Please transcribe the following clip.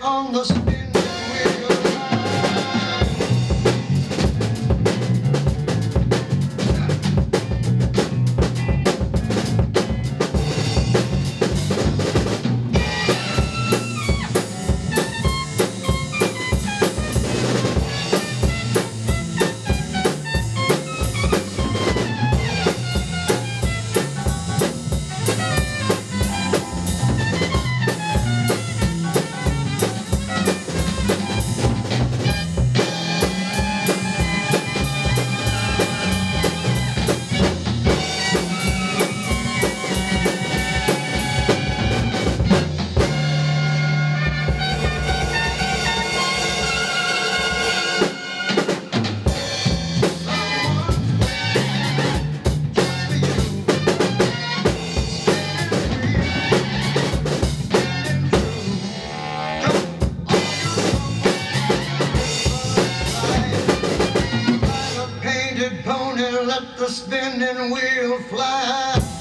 on the spinning wheel fly.